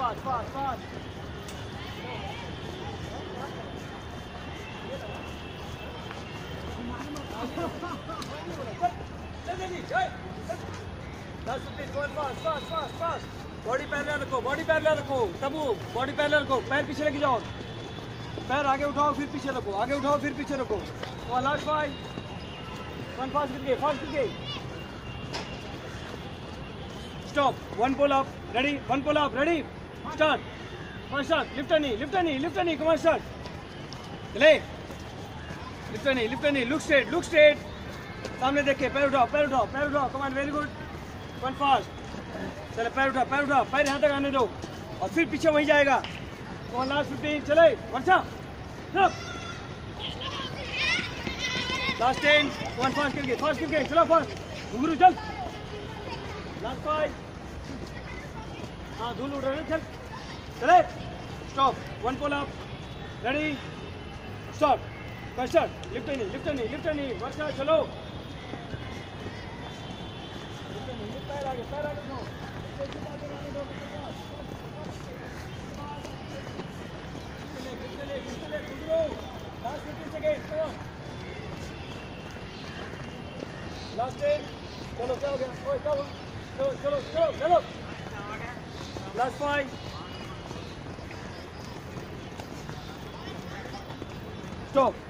fast, fast, fast. दस fifteen one fast fast fast fast body parallel रखो body parallel रखो. तबू body parallel रखो. पैर पीछे लेके जाओ. पैर आगे उठाओ फिर पीछे रखो. आगे उठाओ फिर पीछे रखो. One last five one fast करके फास्ट करके stop one pull up ready one pull up ready start one start lift knee lift knee lift knee come on start चले lift knee lift knee look straight look straight सामने देखे, पैर उठाओ पैर उठाओ पैर उठाओ. Come on very good one fast चले, पैर उठाओ पैर उठाओ. पैर यहाँ तक आने दो। और फिर पीछे वही जाएगा। वन लास्ट फिफ्टीन चले, Varsha. Last ten one fast करके फास्ट करके चलो फास्ट घुंगरू चल। हाँ धूल उड़ रहे चल। चले। Stop one pull up ready stop start lift knee lift knee lift knee Varsha चलो पैर आगे पैर आगे दो टेन चलो, क्या हो गया? ओए, क्या हुआ? चलो चलो चलो चलो last five stop